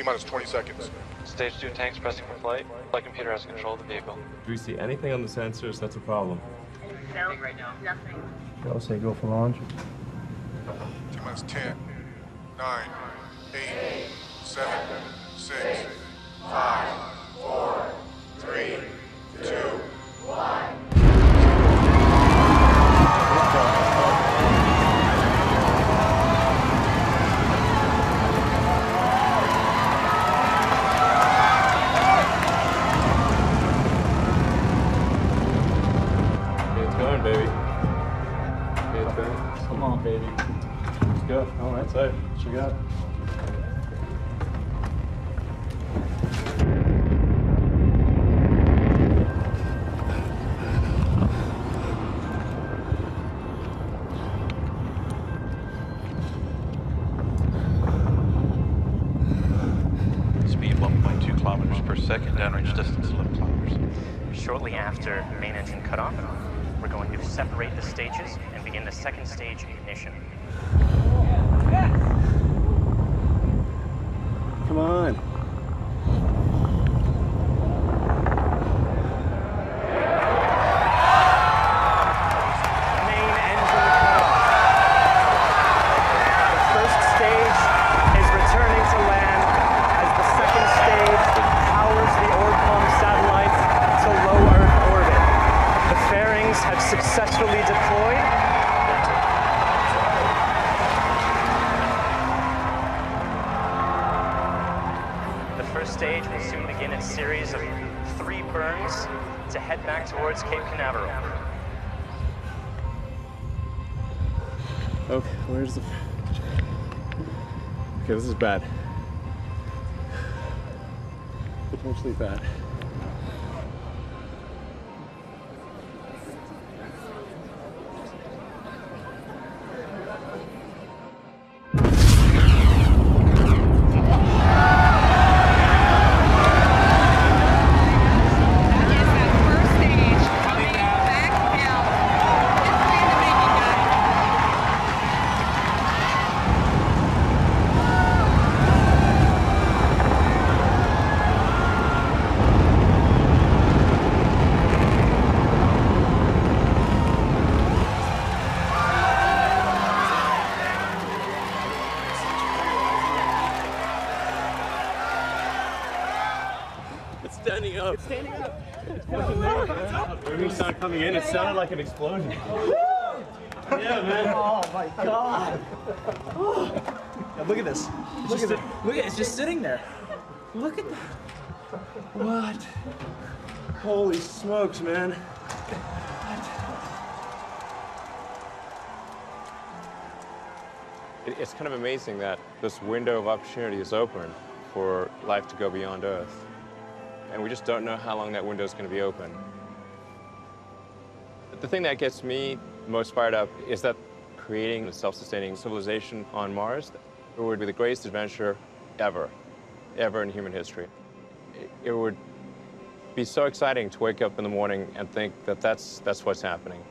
T-minus 20 seconds. Stage 2 tanks pressing for flight. Flight computer has control of the vehicle. Do we see anything on the sensors that's a problem? No, nothing. I'll say go for launch. T-minus 10, 9, 8, 7, 6, It's going, baby. It's going. Come on, baby. Let's go. All right, so what you got? Speed 1.2 kilometers per second, downrange distance 11 kilometers. Shortly after main engine cutoff, we're going to separate the stages and begin the second stage ignition. Successfully deployed. The first stage will soon begin its series of three burns to head back towards Cape Canaveral. Okay, where's the. Okay, this is bad. Potentially bad. Standing up. It's standing up. When we started coming in, it sounded like an explosion. yeah, man. Oh my god! Now look at this. It's just, look at it's just sitting there. Look at that. What? Holy smokes, man. It- It's kind of amazing that this window of opportunity is open for life to go beyond Earth. And we just don't know how long that window is going to be open. The thing that gets me most fired up is that creating a self-sustaining civilization on Mars it would be the greatest adventure ever, ever in human history. It- It would be so exciting to wake up in the morning and think that that's, that's what's happening.